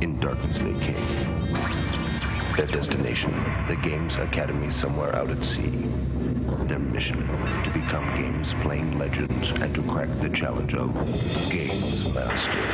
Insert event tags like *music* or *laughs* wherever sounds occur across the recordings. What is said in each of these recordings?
in Darknessly came. Their destination, the Games Academy somewhere out at sea. Their mission, to become games playing legends and to crack the challenge of Games Master.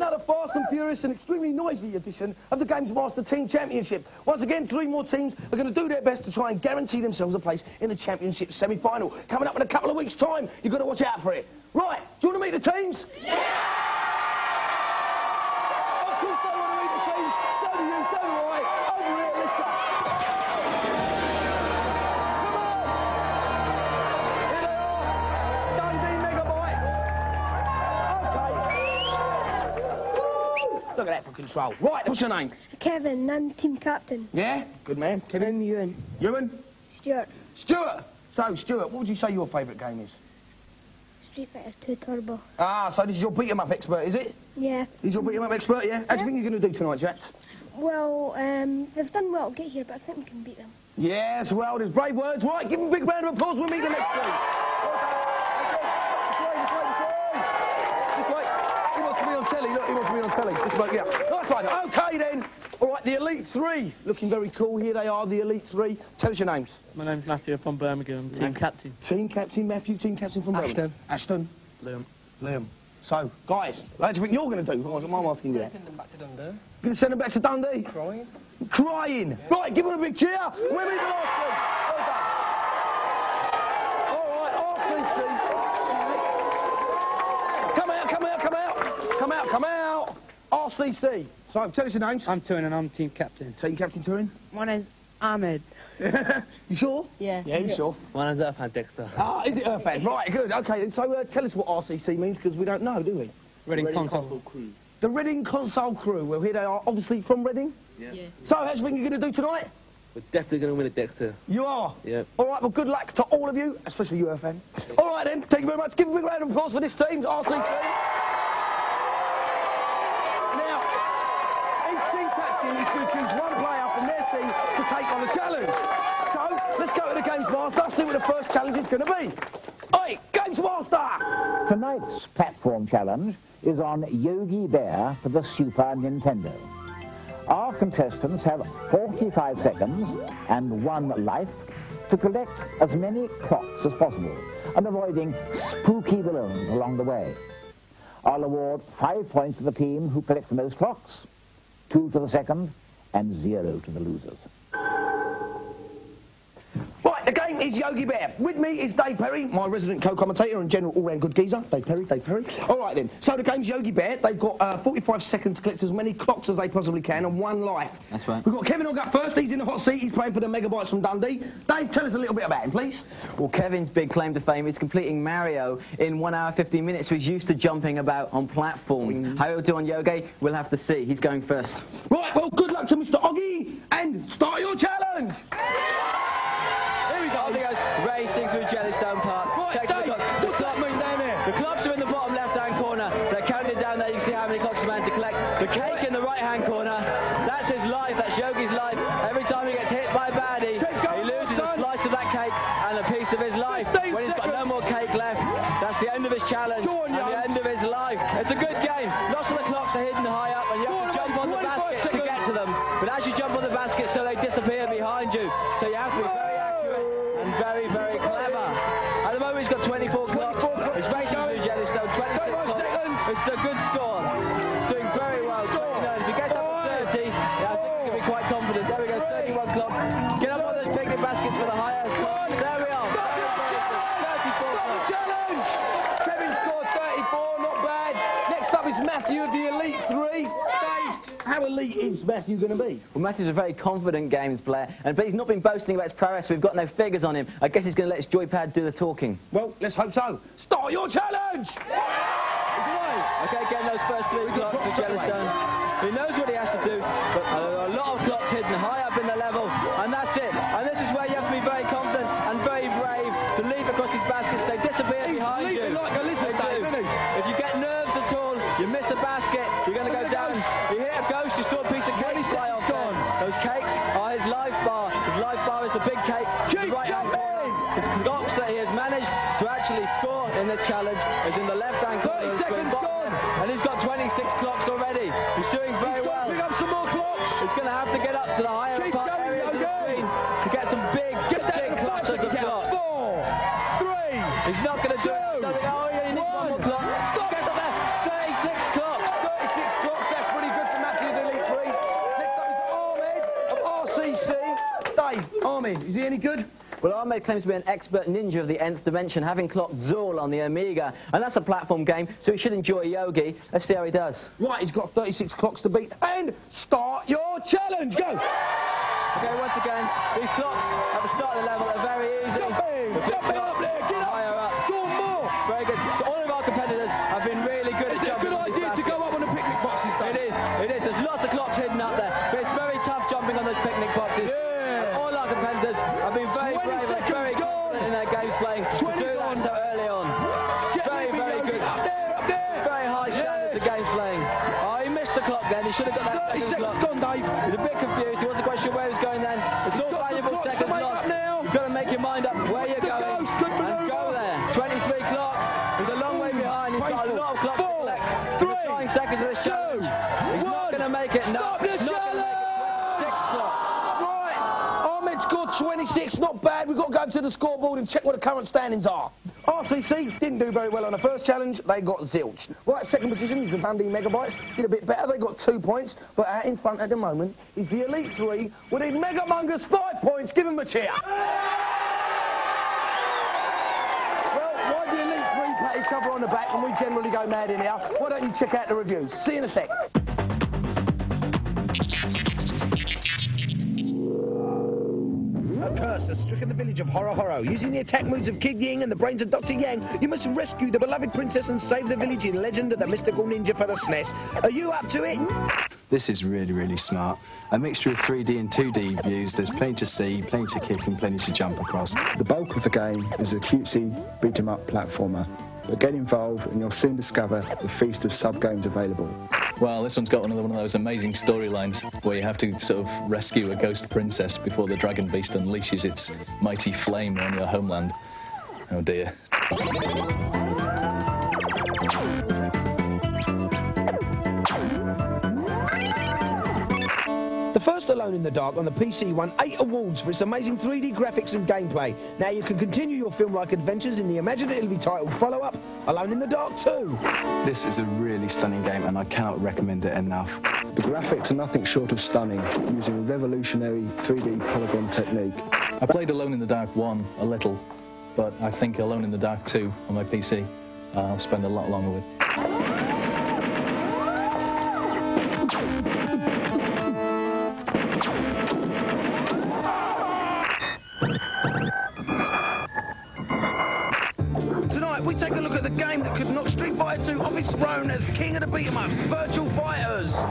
Another fast and furious and extremely noisy edition of the Games Master Team Championship. Once again, three more teams are going to do their best to try and guarantee themselves a place in the championship semi-final. Coming up in a couple of weeks' time, you've got to watch out for it. Right, do you want to meet the teams? Yeah! Control. Right, what's your name? Kevin, I'm team captain. Yeah? Good man. Kevin? I'm Ewan. Ewan? Stuart, Stuart! So, Stuart, what would you say your favourite game is? Street Fighter 2 Turbo. Ah, so this is your beat 'em up expert, is it? Yeah. He's your beat 'em up expert, yeah? How do you think you're going to do tonight, Jack? Well, um, they've done well to get here, but I think we can beat them. Yes, well, there's brave words. Right, give him a big round of applause. We'll meet the next team. This way. He wants to be on telly. Look, he wants to be on telly. This bloke, yeah. Nice one. Okay, then. All right, the Elite Three. Looking very cool. Here they are, the Elite Three. Tell us your names. My name's Matthew from Birmingham, team captain. Team captain Matthew, team captain from Ashton. Birmingham. Ashton. Liam. Liam. So, guys, what do you think you're going to do? What am I asking you? that? Send them back to Dundee. Going to send them back to Dundee? Crying. Crying. Right, give them a big cheer. We're meeting the last team. Well done. All right, RCC. Come out, come out, come out. Come out, come out. RCC. So, tell us your names. I'm Turin and I'm team captain. Team captain Turin. My name's Ahmed. *laughs* you sure? Yeah. Yeah, you sure? My name's Irfan Dexter. Ah, is it Earthband? *laughs* Right, good. Okay, so uh, tell us what RCC means, because we don't know, do we? Reading console. crew. The Reading Console Crew. Well, here they are, obviously from Reading. Yeah. Yeah. So, how's you think you're going to do tonight? We're definitely going to win it, Dexter. You are? Yep. All right, well, good luck to all of you, especially you, fan. All right, then, thank you very much. Give a big round of applause for this team, RCC. Now, each team is to choose one player from their team to take on a challenge. So, let's go to the Games Master, see what the first challenge is going to be. Oi, Games Master! Tonight's platform challenge is on Yogi Bear for the Super Nintendo. Our contestants have 45 seconds and one life to collect as many clocks as possible and avoiding spooky balloons along the way. I'll award five points to the team who collects the most clocks, two to the second, and zero to the losers. Right, the game is Yogi Bear. With me is Dave Perry, my resident co-commentator and general all-round good geezer. Dave Perry, Dave Perry. All right then. So the game's Yogi Bear. They've got uh, 45 seconds to collect as many clocks as they possibly can and one life. That's right. We've got Kevin Oggut first. He's in the hot seat. He's playing for the Megabytes from Dundee. Dave, tell us a little bit about him, please. Well, Kevin's big claim to fame is completing Mario in 1 hour 15 minutes. He's used to jumping about on platforms. How he'll do on Yogi, we'll have to see. He's going first. Right, well, good luck to Mr. Oggy and start your challenge. Racing through Jellystone Park. Yeah, I think he can be quite confident. There we go, 31 clocks. Get up on those picnic baskets for the highest clocks. There we are. Stop the 34 challenge! Kevin scored 34, not bad. Next up is Matthew of the Elite Three. Dave, how elite is Matthew going to be? Well, Matthew's a very confident games player, and but he's not been boasting about his prowess, so we've got no figures on him. I guess he's going to let his joypad do the talking. Well, let's hope so. Start your challenge! Okay, getting those first three clocks for Yellowstone. He knows what he has to do, but a, a lot of clocks hidden high up in the level, and that's it. And this is where you have to be very confident and very brave to leap across these baskets. They disappear He's behind you. like a lizard, They Dave, do. If you get nerves at all, you miss a basket, you're going to go Look at the down. ghost. You hit a ghost, you saw a piece of cake fly off there. Those cakes are his life bar. Life bar is the big cake. Keep right-hand jumping. His clocks that he has managed to actually score in this challenge is in the left-hand corner. 30 of the screen, seconds gone. And he's got 26 clocks already. He's doing very He's got well. to pick up some more clocks. He's going to have to get up to the higher Keep part going, areas of the screen to get some big, Get that big five clusters of clocks. Four, three, He's not going to do it. Doesn't- Oh, he only needs one one. more clock. Stop. Gets up there. 36 clocks. 36 clocks. That's pretty good for Matthew the Elite Three. Next up is Ahmed of RCC. Dave, Ahmed, is he any good? Well, Ahmed claims to be an expert ninja of the nth dimension, having clocked Zool on the Amiga, and that's a platform game, so he should enjoy Yogi. Let's see how he does. Right, he's got 36 clocks to beat. And start your challenge. Go. Okay, once again, these clocks at the start of the level are very easy. Jumping, The jumping up there. Get up. Higher up. Go more. Very good. So all of our competitors have been really good Is at it a good idea to go up on the picnic boxes, Dave? It is, it is. There's lots of clocks hidden up there, confused. He wasn't quite sure where he's going then. It's He's all valuable seconds lost. now. You've got to make your mind up where you're going ghost? And go there. 23 clocks. He's a long way behind. He's got a lot of clocks Four, to collect. three, nine seconds of this two, challenge. He's not one. going to make it. No, the not gonna make it. challenge. Six clocks. Right, Ahmed scored 26, not bad. We've got to go to the scoreboard and check what the current standings are. RCC didn't do very well on the first challenge, they got zilch. Right, second position is the Dundee Megabytes, did a bit better, they got two points, but out in front at the moment is the Elite Three with these Megamongers five points. Give them a cheer. Well, why the Elite Three pat each other on the back and we generally go mad in here? Why don't you check out the reviews? See you in a sec. Curse has stricken the village of Horo Horo. Using the attack moves of Kid Ying and the brains of Dr. Yang, you must rescue the beloved princess and save the village in Legend of the Mystical Ninja for the SNES. Are you up to it? This is really, really smart. A mixture of 3D and 2D views. There's plenty to see, plenty to kick, and plenty to jump across. The bulk of the game is a cutesy beat 'em up platformer. But get involved and you'll soon discover the feast of sub games available. Well, this one's got another one of those amazing storylines where you have to sort of rescue a ghost princess before the dragon beast unleashes its mighty flame on your homeland. Oh dear. The first Alone in the Dark on the PC won eight awards for its amazing 3D graphics and gameplay. Now you can continue your film-like adventures in the imaginatively titled follow-up, Alone in the Dark 2. This is a really stunning game, and I cannot recommend it enough. The graphics are nothing short of stunning, using a revolutionary 3D polygon technique. I played Alone in the Dark 1 a little, but I think Alone in the Dark 2 on my PC uh, I'll spend a lot longer with. A look at the game that could knock Street Fighter 2 off its throne as king of the beat 'em ups, Virtua Fighters.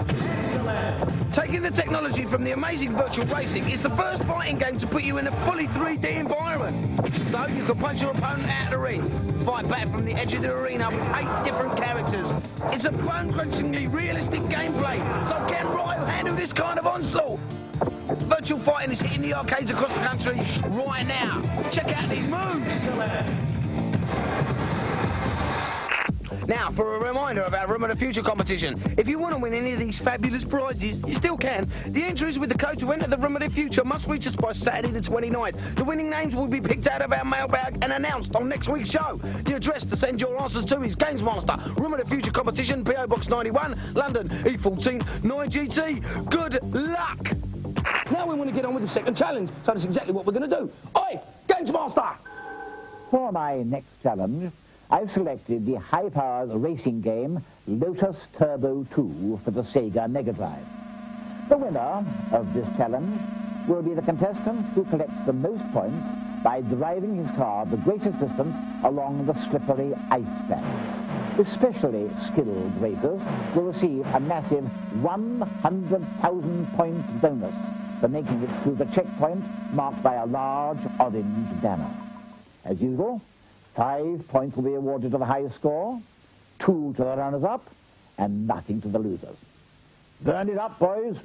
Taking the technology from the amazing Virtua Racing, it's the first fighting game to put you in a fully 3D environment. So you can punch your opponent out of the ring, fight back from the edge of the arena with eight different characters. It's a bone-crunchingly realistic gameplay. So can Ryo handle this kind of onslaught? Virtual fighting is hitting the arcades across the country right now. Check out these moves. Now, for a reminder of our Room of the Future competition. If you want to win any of these fabulous prizes, you still can. The entries with the code to enter the Room of the Future must reach us by Saturday the 29th. The winning names will be picked out of our mailbag and announced on next week's show. The address to send your answers to is Games Master, Room of the Future competition, PO Box 91, London, E14 9GT. Good luck! Now we want to get on with the second challenge, so that's exactly what we're going to do. Oi, Games Master! For my next challenge, I've selected the high-powered racing game Lotus Turbo 2 for the Sega Mega Drive. The winner of this challenge will be the contestant who collects the most points by driving his car the greatest distance along the slippery ice track. Especially skilled racers will receive a massive 100,000 point bonus for making it through the checkpoint marked by a large orange banner. As usual, five points will be awarded to the highest score, two to the runners-up, and nothing to the losers. Burn it up, boys.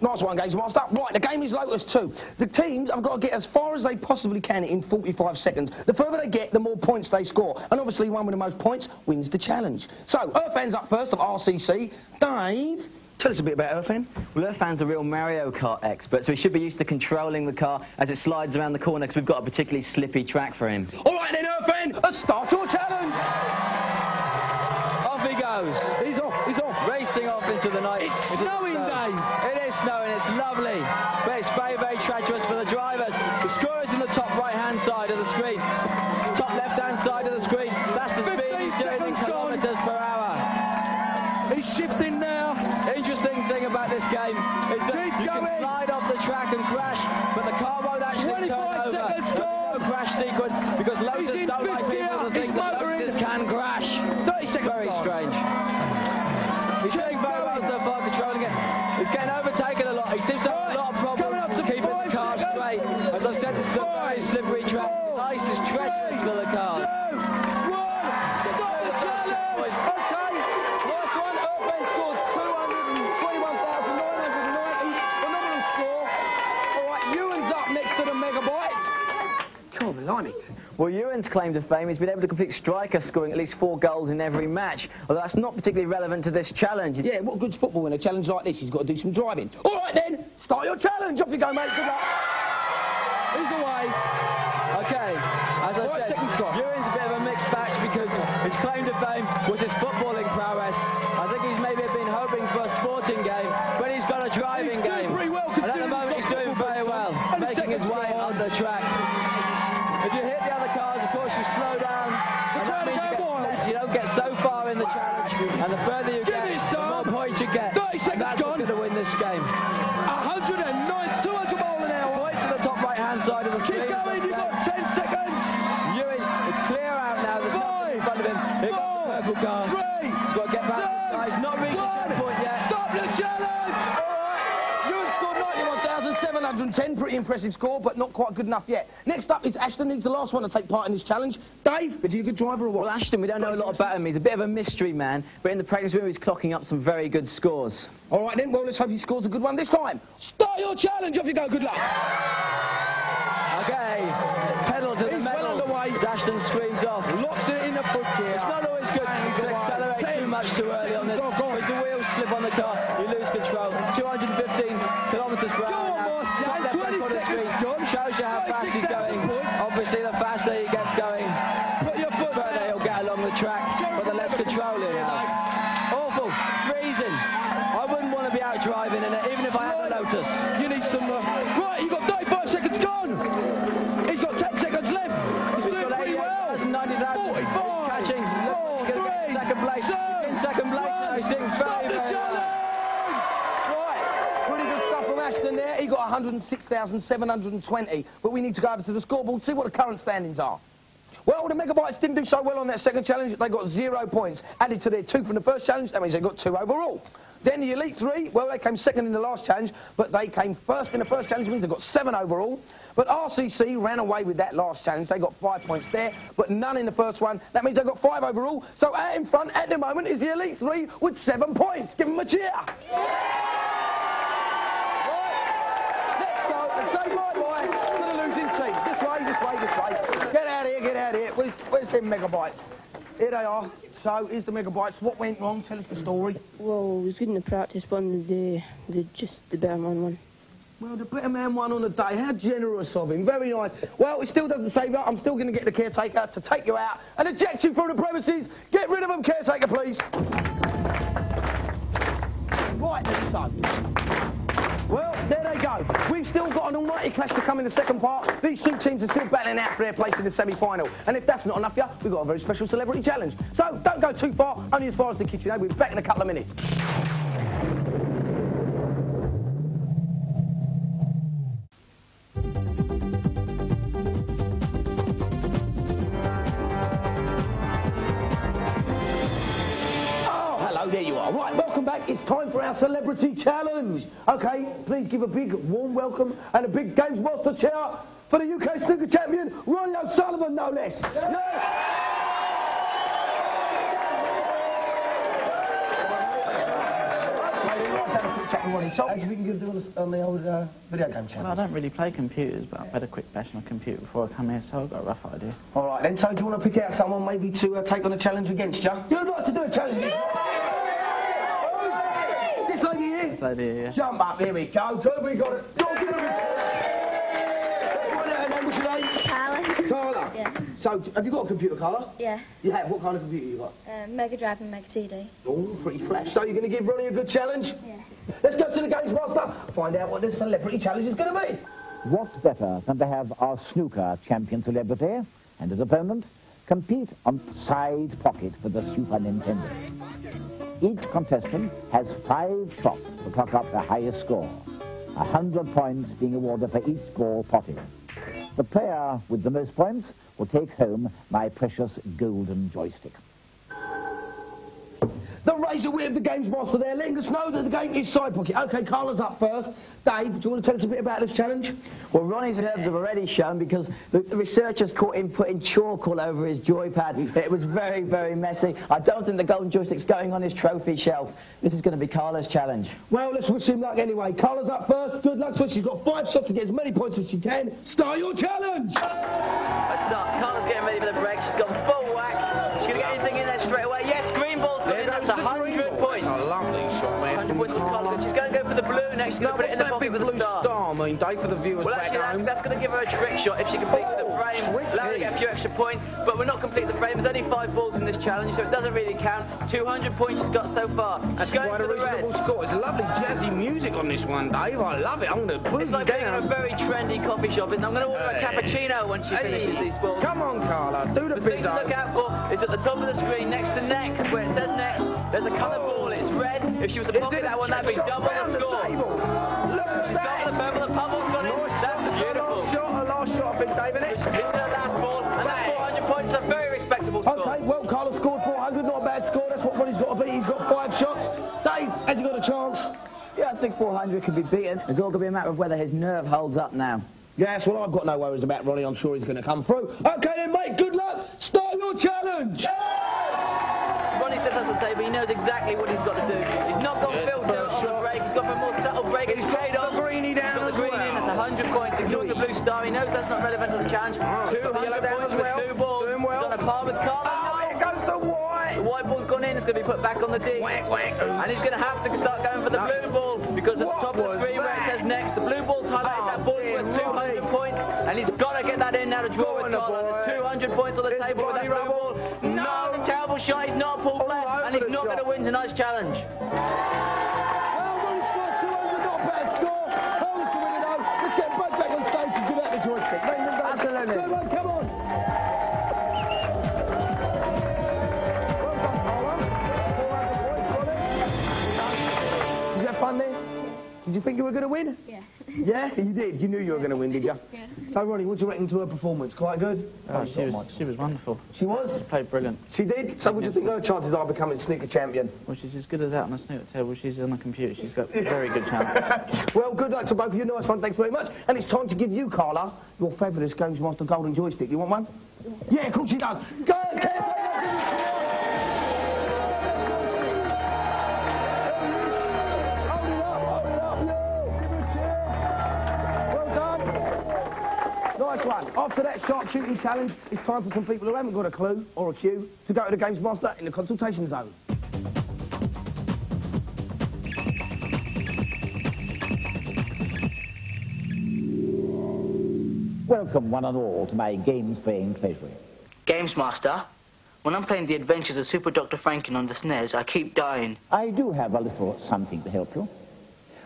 Nice one, Games Master. Right, the game is Lotus 2. The teams have got to get as far as they possibly can in 45 seconds. The further they get, the more points they score. And obviously, one with the most points wins the challenge. So, Earth ends up first of RCC. Dave, tell us a bit about Irfan. Well, Irfan's a real Mario Kart expert, so he should be used to controlling the car as it slides around the corner because we've got a particularly slippy track for him. All right then, Irfan, let's start your challenge. Off he goes. He's off, he's off. Racing off into the night. It's into snowing, snow. Dave. It is snowing, it's lovely. But it's very, very treacherous for the drivers. The score is in the top right-hand side of the screen. Top left-hand side of the screen. That's the speed 15 he's doing in kilometres per hour. He's shifting blimey. Well, Ewan's claim to fame, he's been able to complete striker scoring at least four goals in every match, although that's not particularly relevant to this challenge. Yeah, what good's football in a challenge like this? He's got to do some driving. All right then, start your challenge. Off you go, mate. Good luck. He's away. Okay, as I Right, said. Ewan's a bit of a mixed batch because his claim to fame was his footballing prowess. I think he's maybe been hoping for a sporting game, but he's got a driving He's doing game. pretty well and at the considering moment he's he's got doing football very boots well, on. And the making his second way score. on the track. If you hit the other cars, of course you slow down. and crowd that means are you, going get, wild. you don't get so far in the challenge, and the further you Give get, it the more some. points you get. 30 And seconds that's what's gone. going to win this game. 109, 200 mile an hour. Points to the top right-hand side of the screen. Keep going. You've got 10 seconds. Ewan, it's clear out now. There's nothing in Five, front of him. Here comes the purple car. three, 91,710. Pretty impressive score, but not quite good enough yet. Next up is Ashton. He's the last one to take part in this challenge. Dave, is he a good driver or what? Well, Ashton, we don't know a lot about him. He's a bit of a mystery man, but in the practice room, he's clocking up some very good scores. All right then. Well, let's hope he scores a good one this time. Start your challenge. Off you go. Good luck. Okay, pedal to the He's well underway. As Ashton screams off. Locks it in the foot gear. It's not always good to accelerate Ten too much too early on this. seconds. Go, go. As the wheels slip on the car, you lose control. 215 kilometres per hour on, now. boss. Top Yeah, left 20 hand corner of the seconds screen gone. shows you how fast he's going. Obviously, the faster he gets going, Put your foot further down. he'll get along the track, but the less control he'll have. Awful, freezing. I wouldn't want to be out driving in it, even if I had a Lotus. You need some. Uh... Right, you've got 35 seconds gone. He's got 10 seconds left. He's He's doing got pretty well. 88,000, 90,000. 45. He's catching. Looks like he's going to get three, second place. two, He's in second place now. He's doing Stop very, the very challenge. well. Right, pretty good stuff from Ashton there. He got 106,720. But we need to go over to the scoreboard, see what the current standings are. Well, the Megabytes didn't do so well on that second challenge. They got zero points. Added to their two from the first challenge, that means they got two overall. Then the Elite Three, well, they came second in the last challenge, but they came first in the first challenge, means they got seven overall. But RCC ran away with that last challenge. They got five points there, but none in the first one. That means they got five overall. So out in front at the moment is the Elite Three with seven points. Give them a cheer. Right, let's go and say bye-bye to the losing team. This way, this way, this way. Get out of here, get out of here. Where's, where's them megabytes? Here they are. So, here's the megabytes. What went wrong? Tell us the story. Well, I was good in the practice, but on the the just the better man won. Well, the better man won on the day. How generous of him. Very nice. Well, it still doesn't save you. I'm still going to get the caretaker to take you out and eject you from the premises. Get rid of them, caretaker, please. Right, so. Well, there they go. We've still got an almighty clash to come in the second part. These two teams are still battling out for their place in the semi-final. And if that's not enough for we've got a very special celebrity challenge. So don't go too far, only as far as the kitchen. We'll be back in a couple of minutes. Back. It's time for our celebrity challenge. Okay, please give a big, warm welcome and a big Games Master cheer for the UK snooker champion, Ronnie O'Sullivan, no less. Yes. chat with Ronnie. So, as we can do on the, on the old uh, video game channel. Well, I don't really play computers, but I've had a quick bash on a computer before I come here, so I've got a rough idea. All right, then. So, do you want to pick out someone maybe to uh, take on a challenge against you? You'd like to do a challenge against This lady here? This yeah. Jump up, here we go. Good, we got it. Go, give her Let's find out her name. What's your name? Carla. Carla. Yeah. So, have you got a computer, Carla? Yeah. You have? What kind of computer you got? Uh, Mega Drive and Mega CD. Oh, pretty flash. So, you're going to give Ronnie a good challenge? Yeah. Let's go to the Games Master, find out what this celebrity challenge is going to be. What better than to have our snooker champion celebrity and his opponent compete on side pocket for the Super Nintendo. Each contestant has five shots to clock up the highest score, a hundred points being awarded for each ball potted. The player with the most points will take home my precious golden joystick. The razor wit of the Games Master there, letting us know that the game is side pocket. OK, Carla's up first. Dave, do you want to tell us a bit about this challenge? Well, Ronnie's nerves have already shown because the, the researchers caught him putting chalk all over his joypad. It was very, very messy. I don't think the golden joystick's going on his trophy shelf. This is going to be Carla's challenge. Well, let's wish him luck anyway. Carla's up first. Good luck to her. She's got five shots to get as many points as she can. Start your challenge! Let's start. Carla's getting ready for the break. She's gone full whack. Go for the next. Going to put it in the pocket with blue star. star, I mean, Dave, for the viewers Well, actually, that's, that's going to give her a trick shot if she completes the oh, frame. Allow her to get a few extra points, but we're not complete the frame. There's only five balls in this challenge, so it doesn't really count. 200 points she's got so far. She's That's going quite a the red. reasonable score. It's lovely jazzy music on this one, Dave. I love it. I'm going to boogie It's like being in a very trendy coffee shop, and I'm going to order Hey. a cappuccino when she finishes these balls. Come on, Carla. Do the The thing to look out for is at the top of the screen, next to next, where it says next, there's a colour ball. It's red. If she was to Is pop it it, that a one, that'd be trick double the the score. table? Look at She's got the purple, the pubble's gone in. Nice That's shot. beautiful. Last shot, a last shot, I think, David. innit? This is the last ball, and that's 400 points. A very respectable score. OK, well, Carla scored 400. Not a bad score. That's what Ronnie's got to beat. He's got five shots. Dave, has he got a chance? Yeah, I think 400 could be beaten. It's all going to be a matter of whether his nerve holds up now. Yes, well, I've got no worries about Ronnie. I'm sure he's going to come through. OK, then, mate, good luck. Start your challenge. Ronnie steps up to the table. He knows exactly what he's got to do. He's not gone Yes, filter on the shot. break. He's gone for a more subtle break. He's He's got played the on. greenie down He's got the green in. well. That's 100 points. Ignoring the blue star. He knows that's not relevant to the challenge. the yellow 200 down points well. two balls. Doing well. He's on a par with Carla. Oh, it goes the white. The white ball's gone in. It's going to be put back on the D. And he's going to have to start going for the No. blue ball because at What the top of the screen where it says next, the blue ball's highlighted. Oh, that ball's worth 200 points. And he's got to get that in now to draw with the boy. There's 200 points on the table with that blue ball. And he's not going to win tonight's challenge. Well, Ronnie scored 200. Not a bad score. Carla's the winner, though. Let's get both back on stage and give out the joystick. Bring them down. Absolutely. Come on. Well done, Carla. 400 points, Ronnie. Did you have fun there? Did you think you were going to win? Yeah. Yeah, you did. You knew you were going to win, did you? *laughs* Yeah. So, Ronnie, what do you reckon to her performance? Quite good? Oh, she was, she was wonderful. She was? She played brilliant. She did? So, what do you think her chances are of becoming snooker champion? Well, she's as good as that on a snooker table. She's on a computer. She's got very good chance. *laughs* Well, good luck to both of you. Nice one. Thanks very much. And it's time to give you, Carla, your fabulous Games Master Golden Joystick. You want one? Yeah, of course she does. Go one. After that sharp shooting challenge, it's time for some people who haven't got a clue or a cue to go to the Games Master in the consultation zone. Welcome, one and all, to my games playing treasury. Games Master, when I'm playing the adventures of Super Dr. Franken on the SNES, I keep dying. I do have a little something to help you.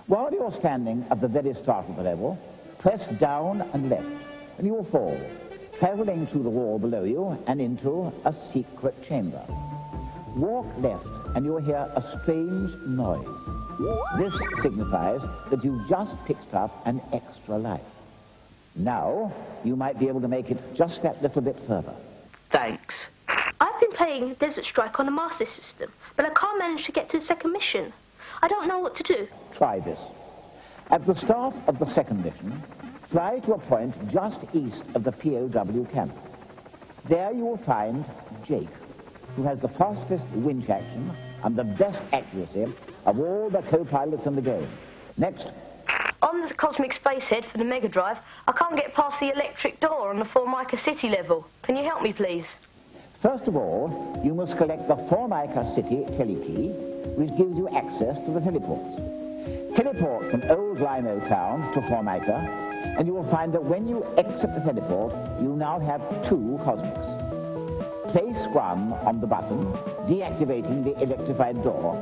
While you're standing at the very start of the level, press down and left, and you'll fall, traveling through the wall below you and into a secret chamber. Walk left, and you'll hear a strange noise. This signifies that you've just picked up an extra life. Now, you might be able to make it just that little bit further. Thanks. I've been playing Desert Strike on the Master System, but I can't manage to get to the second mission. I don't know what to do. Try this. At the start of the second mission, fly to a point just east of the POW camp. There you will find Jake, who has the fastest winch action and the best accuracy of all the co-pilots in the game. Next, On the Cosmic Spacehead for the Mega Drive, I can't get past the electric door on the Formica City level. Can you help me, please? First of all, you must collect the Formica City telekey, which gives you access to the teleports. Teleport from Old Limo Town to Formica, and you will find that when you exit the teleport, you now have two cosmics. Place one on the button, deactivating the electrified door,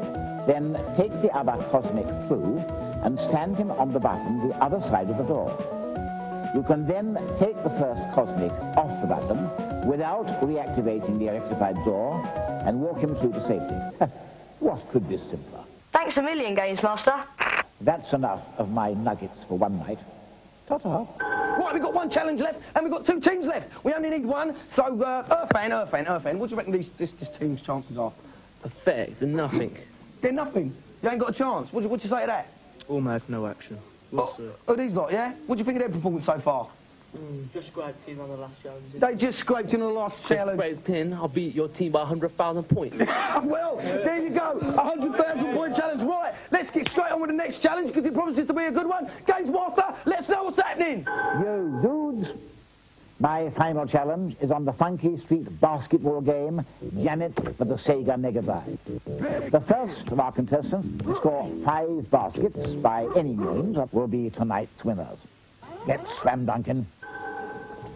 then take the other cosmic through and stand him on the button the other side of the door. You can then take the first cosmic off the button without reactivating the electrified door and walk him through to safety. *laughs* what could be simpler? Thanks a million, Games Master. That's enough of my nuggets for one night. Ta-ta. Right, we've got one challenge left, and we've got two teams left. We only need one, so uh, Irfan, Irfan, Irfan, what do you reckon these, this, this team's chances are? Pathetic, they're nothing. They're nothing. You ain't got a chance. What do you, what do you say to that? Almost no action. What's Oh, oh, these lot, yeah? What do you think of their performance so far? Mm, just scraped in on the last challenge. They just scraped in on the last Just challenge. scraped in, I'll beat your team by 100,000 points. *laughs* well, there you go. 100,000 point challenge. Right, let's get straight on with the next challenge because it promises to be a good one. Games Master, let's know what's happening. Yo, dudes. My final challenge is on the Funky Street basketball game, Jammit for the Sega Mega Drive. The first of our contestants to score five baskets by any means will be tonight's winners. Get slam dunking.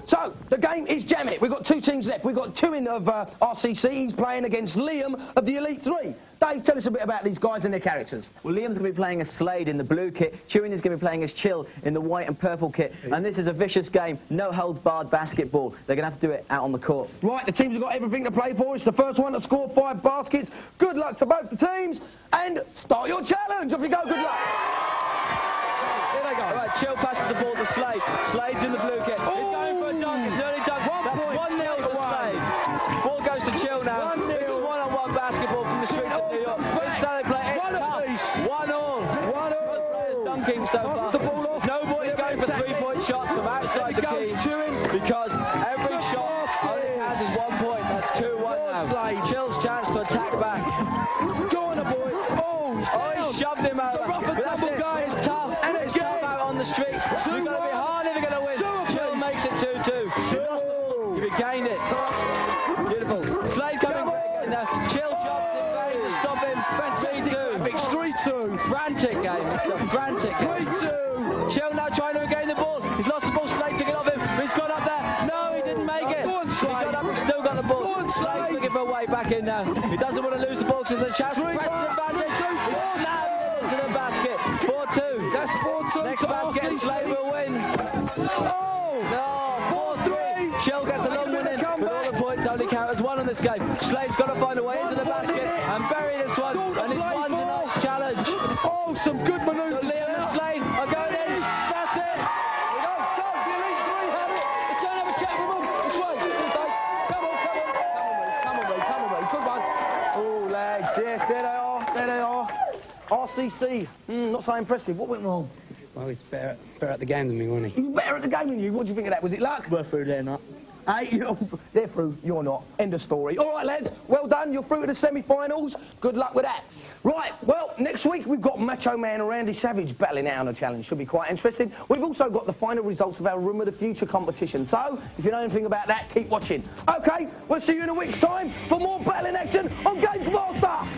So, the game is Jammit. We've got two teams left. We've got two in of uh, RCC. He's playing against Liam of the Elite Three. Dave, tell us a bit about these guys and their characters. Well, Liam's going to be playing as Slade in the blue kit. Chewin is going to be playing as Chill in the white and purple kit. And this is a vicious game, no holds barred basketball. They're going to have to do it out on the court. Right, the teams have got everything to play for. It's the first one to score five baskets. Good luck to both the teams. And start your challenge. Off you go. Good luck. There they go. All right, Chill passes the ball to Slade. Slade's in the blue kit. Dunking so far. Nobody going for three-point shots from outside the key No, he didn't make it. Go on, He got up. He's still got the ball. Go on, Slade's looking for a way back in now. He doesn't want to lose the ball because there's a chance. Three, Presses one, advantage. slammed into the basket. 4-2. That's 4-2 Next to basket. Slade will win. Oh. No, 4-3. Shell gets a long win in, but all the points only count as one on this game. Slade's got to find a way into the basket and bury this one, and he's won tonight's challenge. Oh, some good So manoeuvres. Liam and Slade are going in. That's it. Go, go, the Elite Three have it. Let's go and have a chat with them. This way. Dave. Come on, come on. Come on, mate. Come on, mate. Come on, mate. Good one. Oh, lads. Yes, there they are. There they are. RCC. Mm, not so impressive. What went wrong? Well, he's better, better at the game than me, wasn't he? You better at the game than you. What do you think of that? Was it luck? We're through there, not. Hey, *laughs* you're, they're through. You're not. End of story. All right, lads. Well done. You're through to the semi-finals. Good luck with that. Right. Well, next week we've got Macho Man and Randy Savage battling out on a challenge. Should be quite interesting. We've also got the final results of our Room of the Future competition. So, if you know anything about that, keep watching. Okay. We'll see you in a week's time for more battling action on Games Master. Say bye.